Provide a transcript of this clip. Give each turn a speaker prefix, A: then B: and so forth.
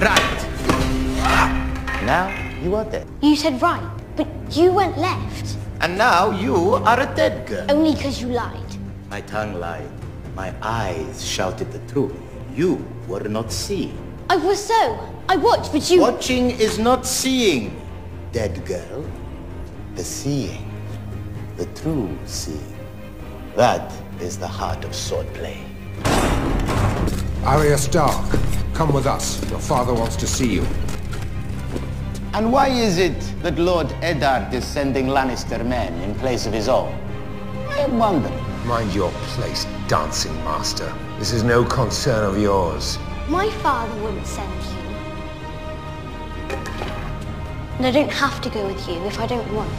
A: Right. Now you are dead.
B: You said right, but you went left.
A: And now you are a dead girl.
B: Only because you lied.
A: My tongue lied. My eyes shouted the truth. You were not seeing.
B: I was so. I watched, but you...
A: Watching is not seeing, dead girl. The seeing. The true seeing. That is the heart of swordplay.
C: Arya Stark, come with us. Your father wants to see you.
A: And why is it that Lord Eddard is sending Lannister men in place of his own? I am wondering.
C: Mind your place, dancing master. This is no concern of yours.
B: My father wouldn't send you. And I don't have to go with you if I don't want.